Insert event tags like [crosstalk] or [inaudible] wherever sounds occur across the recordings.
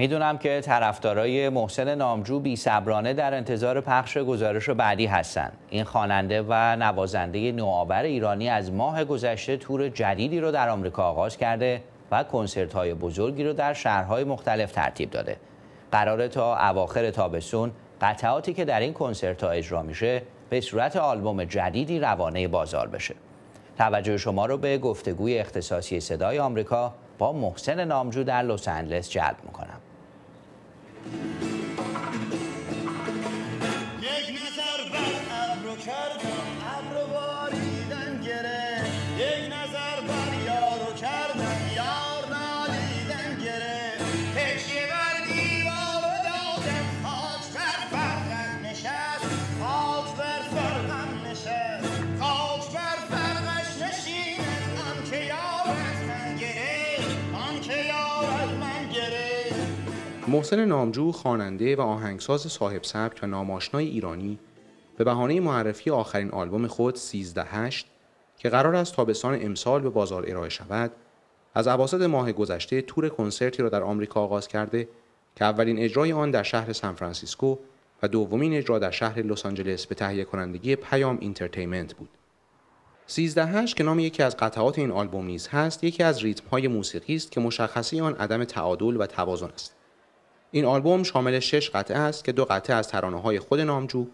می‌دونم که طرفدارای محسن نامجو بی صبرانه در انتظار پخش گزارش بعدی هستن. این خواننده و نوازنده نوآور ایرانی از ماه گذشته تور جدیدی رو در آمریکا آغاز کرده و کنسرت های بزرگی رو در شهرهای مختلف ترتیب داده. قراره تا اواخر تابستون قطعاتی که در این کنسرت ها اجرا میشه به صورت آلبوم جدیدی روانه بازار بشه. توجه شما رو به گفتگوی اختصاصی صدای آمریکا با محسن نامجو در لس آنجلس جلب می‌کنم. محسن نامجو خواننده و آهنگساز صاحب سبک و نام آشنای ایرانی به بهانه معرفی آخرین آلبوم خود 138 که قرار است تابستان امسال به بازار ارائه شود از اواسط ماه گذشته تور کنسرتی را در آمریکا آغاز کرده که اولین اجرای آن در شهر سانفرانسیسکو و دومین اجرا در شهر لس آنجلس به تهیه کنندگی پیام Entertainment بود. 138 که نام یکی از قطعات این آلبوم نیز هست، یکی از ریتم های موسیقی است که مشخصه‌ی آن عدم تعادل و توازن است. این آلبوم شامل شش قطعه است که دو قطعه از ترانه های خود نامجو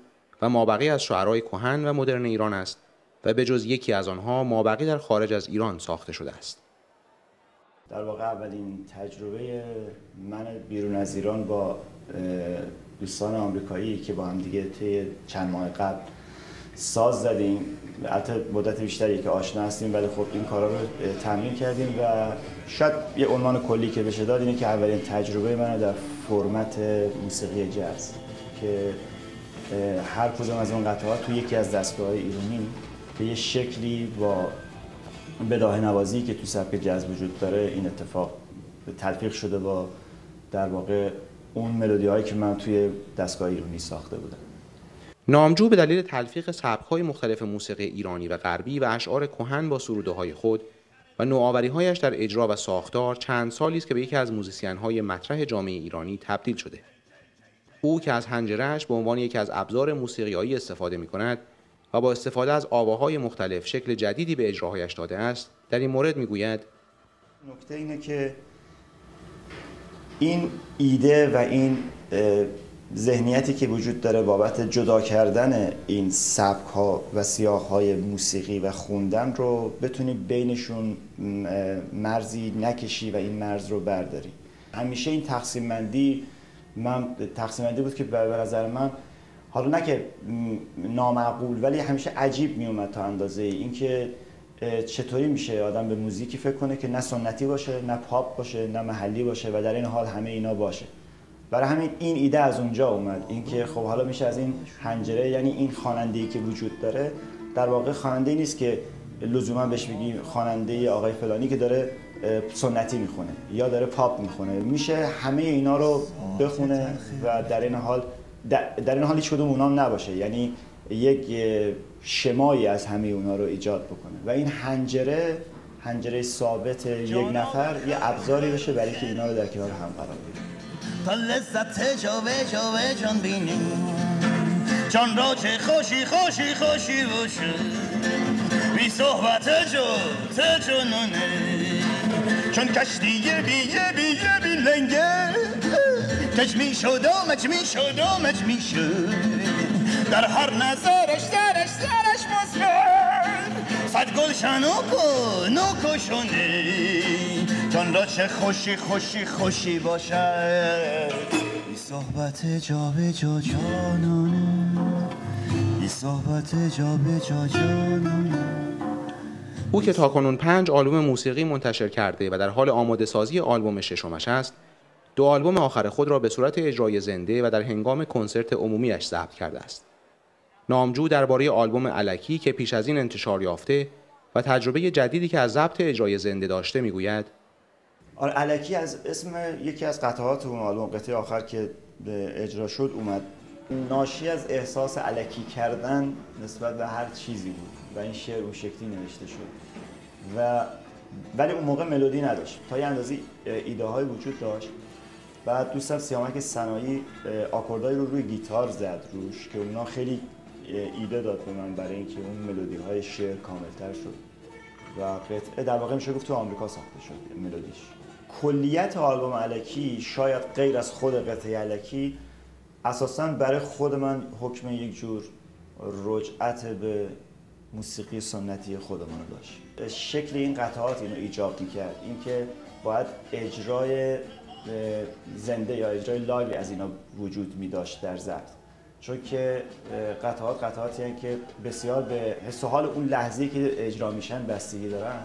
و مابقی از شعرهای کهن و مدرن ایران است و به جز یکی از آنها مابقی در خارج از ایران ساخته شده است. در واقع اولین تجربه من بیرون از ایران با دوستان آمریکایی که با هم دیگه طی چند ماه قبل ساز زدیم البته مدت بیشتری که آشنا هستیم ولی خب این کارا رو تمرین کردیم و شاید یه عنوان کلی که بشه داد اینه که اولین تجربه من در فرمت موسیقی جاز که هر کدوم از اون قطعات تو یکی از دستگاه ایرانی به یه شکلی با بداه نوازی که تو سبک جاز وجود داره این اتفاق تلفیق شده با در واقع اون ملودی هایی که من توی دستگاه ایرانی ساخته بودم. نامجو به دلیل تلفیق سبک‌های مختلف موسیقی ایرانی و غربی و اشعار کهن با سروده های خود و نوآوری‌هایش در اجرا و ساختار چند سالی است که به یکی از موزیسین‌های مطرح جامعه ایرانی تبدیل شده. او که از هنجرهش به عنوان یکی از ابزار موسیقیایی استفاده می کند و با استفاده از آواهای مختلف شکل جدیدی به اجراهایش داده است در این مورد می‌گوید نکته اینه که این ایده و این ذهنیتی که وجود داره بابت جدا کردن این سبک ها و سیاه های موسیقی و خوندن رو بتونی بینشون مرزی نکشی و این مرز رو برداری. همیشه این تقسیم بندی من تقسیم بندی بود که به نظر من حالا نه که نامعقول ولی همیشه عجیب می اومد تا اندازه ای. اینکه چطوری میشه آدم به موزیکی فکر کنه که نه سنتی باشه نه پاپ باشه نه محلی باشه و در این حال همه اینا باشه. برای همین این ایده از اونجا اومد. اینکه خب حالا میشه از این حنجره یعنی این خواننده که وجود داره در واقع خواننده نیست که لزوما بهش بگی خواننده آقای فلانی که داره سنتی می‌خونه یا داره پاپ می‌خونه. میشه همه اینا رو بخونه و در این حال در این حال هیچ کدوم اونام نباشه. یعنی یک شمایی از همه اونا رو ایجاد بکنه. و این حنجره حنجره ثابت یک نفر یه ابزاری بشه برای که اینا رو در کنار هم قرار بده تا لذت جاوه جاوه جان بینیم جان را چه خوشی خوشی خوشی باشه. بی صحبت جو جنونه. چون کشتی یه بی یه بی یه بی لنگه. کج می شد و مج می شد و مج می شد. در هر نظرش درش درش مصبر صد گلشن و نو شونه جان را چه خوشی خوشی خوشی باشد. بی صحبت جا به جا جانانه. بی صحبت جا به جا جانانه. او که تاکنون پنج آلبوم موسیقی منتشر کرده و در حال آماده سازی آلبوم ششمش است دو آلبوم آخر خود را به صورت اجرای زنده و در هنگام کنسرت عمومیش ضبط کرده است. نامجو درباره آلبوم علکی که پیش از این انتشار یافته و تجربه جدیدی که از ضبط اجرای زنده داشته می‌گوید آره علکی از اسم یکی از قطعات اون آلبوم قطعه آخر که اجرا شد اومد. ناشی از احساس علکی کردن نسبت به هر چیزی بود و این شعر اون شکلی نوشته شد. و ولی اون موقع ملودی نداشت. تا یه اندازی ایده های وجود داشت. بعد دوستم سیامک سنایی آکوردای رو روی گیتار زد روش که اونا خیلی ایده داد به من برای اینکه اون ملودی های شعر کاملتر شد. و قطعه در واقع میشه گفت تو آمریکا ساخته شد ملودیش. کلیت آلبوم علکی شاید غیر از خود قطعه علکی اساسا برای خود من حکم یک جور رجعت به موسیقی سنتی خودمون داشت. شکل این قطعات اینو ایجاب می‌کرد. اینکه باید اجرای زنده یا اجرای لایوی از اینا وجود می داشت در ضبط. چون که قطعات قطعاتی هستند که بسیار به حس و حال اون لحظه که اجرا میشن بستگی دارن.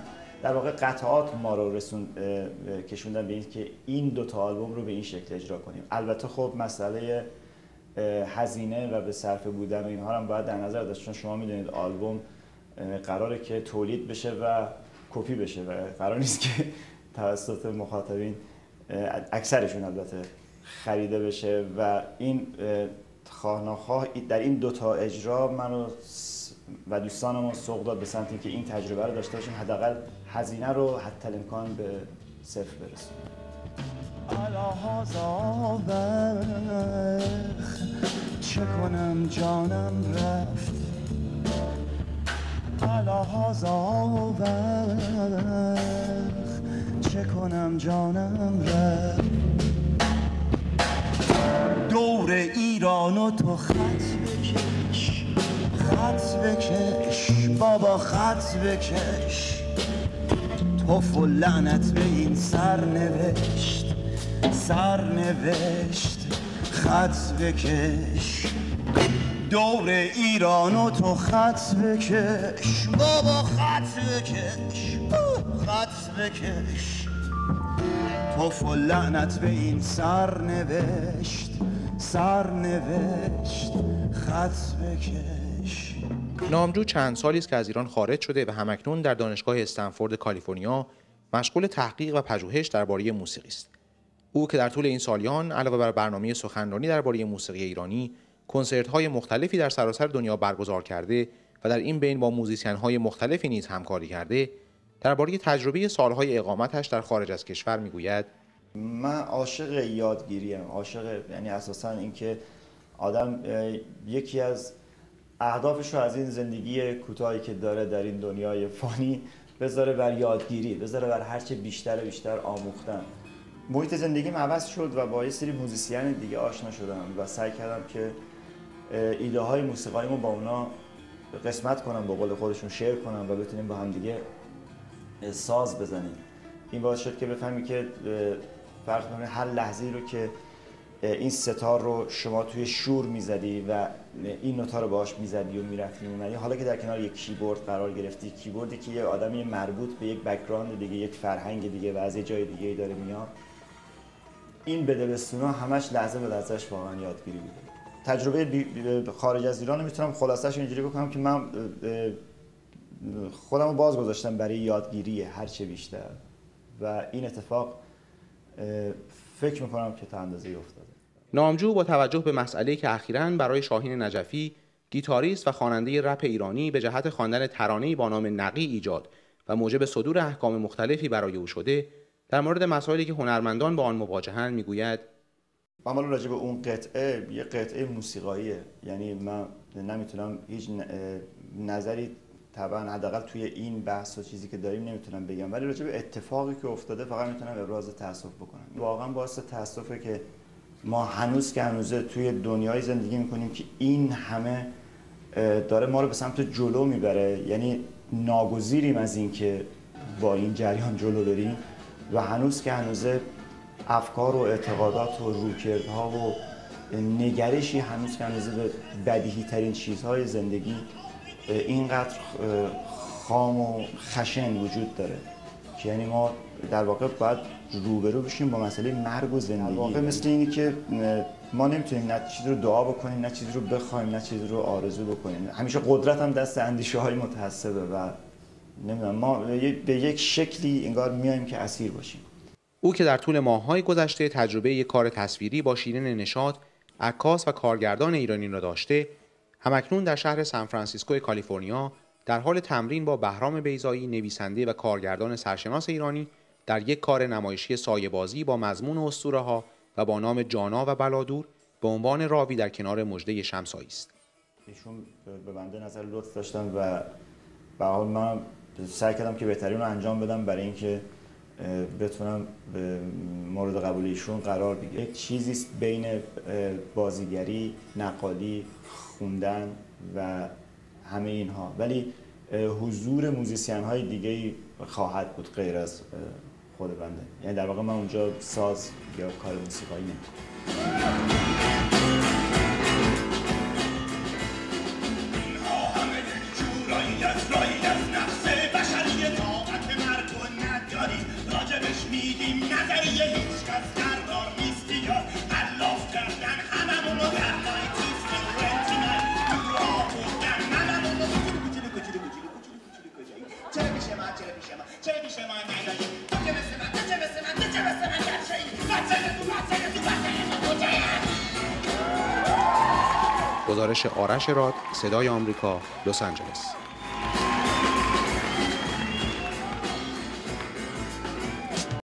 در واقع قطعات ما رو رسون کشوندن به این که این دو تا آلبوم رو به این شکل اجرا کنیم. البته خب مسئله هزینه و به صرفه بودن و اینها هم باید در نظر داشت. چون شما می‌دونید آلبوم قراره که تولید بشه و کپی بشه و قرار نیست که [laughs] توسط مخاطبین اکثرشون البته خریده بشه و این خواهناخواه در این دوتا اجرا منو و دوستانمون سوق داد به سمت اینکه این تجربه رو داشته باشیم. حداقل هزینه رو حتی امکان به صفر برسیم چه کنم جانم رفت. چه کنم جانم رفت. دور ایران و تو خط بکش. خط بکش. بابا خط بکش. توف و لعنت به این سر نوشت سر نوشت خط بکش. دور ایران و تو خط بکش. بابا خط بکش. خط بکش. توف و لعنت به این سر نوشت سر نوشت خط بکش. نامجو چند سالی است که از ایران خارج شده و همکنون در دانشگاه استنفورد کالیفرنیا مشغول تحقیق و پژوهش درباره موسیقی است. او که در طول این سالیان علاوه بر برنامه سخنرانی درباره موسیقی ایرانی کنسرت های مختلفی در سراسر دنیا برگزار کرده و در این بین با موزیسین های مختلفی نیز همکاری کرده درباره تجربه سالهای اقامتش در خارج از کشور می‌گوید من عاشق یادگیریم عاشق یعنی اساسا اینکه آدم یکی از اهدافش رو از این زندگی کوتاهی که داره در این دنیای فانی بذاره بر یادگیری بذاره بر هرچه بیشتر و بیشتر آموختن. محیط زندگیم عوض شد و با یه سری موزیسین دیگه آشنا شدم و سعی کردم که ایده های موسیقاییمو با اونا قسمت کنم به قول خودشون share کنم و بتونیم با هم دیگه ساز بزنیم. این باعث شد که بفهمی که کنید هر لحظه رو که این ستار رو شما توی شور می‌زدی و این نوتا رو باهاش می‌زدی و می‌رفتی و حالا که در کنار یک کیبورد قرار گرفتی کیبوردی که یه آدمی مربوط به یک background دیگه یک فرهنگ دیگه و از یه جای دیگه داره میاد. این بدبستونا همش لحظه به لحظهش واقعا یادگیری بوده تجربه خارج از ایران می‌تونم خلاصش اینجوری بکنم که من خودم رو باز گذاشتم برای یادگیری هرچه بیشتر. و این اتفاق فکر می‌کنم که تا اندازه افتاده. نامجو با توجه به مسئله که اخیرا برای شاهین نجفی گیتاریست و خواننده رپ ایرانی به جهت خواندن ترانه‌ای با نام نقی ایجاد و موجب صدور احکام مختلفی برای او شده در مورد مسائلی که هنرمندان با آن مواجهند می‌گوید من راجع به اون قطعه یه قطعه موسیقاییه. یعنی من نمی‌تونم هیچ نظری طبعا حداقل توی این بحث و چیزی که داریم نمی‌تونم بگم. ولی راجع به اتفاقی که افتاده فقط می‌تونم ابراز تاسف بکنم. واقعا باعث تاسفه که ما هنوز که هنوزه توی دنیای زندگی می‌کنیم که این همه داره ما رو به سمت جلو می‌بره. یعنی ناگزیریم از اینکه با این جریان جلو بریم و هنوز که هنوزه افکار و اعتقادات و روکردها و نگرشی هنوز که هنوز به بدیهی ترین چیزهای زندگی اینقدر خام و خشن وجود داره که یعنی ما در واقع باید روبرو بشیم با مسئله مرگ و زندگی. در واقع مثل اینی که ما نمی‌تونیم نه چیزی رو دعا بکنیم نه چیزی رو بخوایم نه چیزی رو آرزو بکنیم. همیشه قدرت هم دست اندیشه های متحسبه و نمی‌دونم ما به یک شکلی انگار میایم که اسیر باشیم. او که در طول ماههای گذشته تجربه یک کار تصویری با شیرین نشاد عکاس و کارگردان ایرانی را داشته همکنون در شهر سانفرانسیسکو کالیفرنیا در حال تمرین با بهرام بیزایی نویسنده و کارگردان سرشناس ایرانی در یک کار نمایشی سایه بازی با مضمون اسطوره ها و با نام جانا و بلادور به عنوان راوی در کنار مجده شمسایی است. ایشون به بنده نظر لطف داشتن و به حال من سعی کردم که بهترین رو انجام بدم برای اینکه بتونم مورد قبول ایشون قرار بگیرم. یک چیزی بین بازیگری نقالی خوندن و همه اینها. ولی حضور موزیسین های دیگه خواهد بود غیر از خود بنده. یعنی در واقع من اونجا ساز یا کار موسیقایی نمی‌کنم. گزارش آرش راد صدای آمریکا لس آنجلس.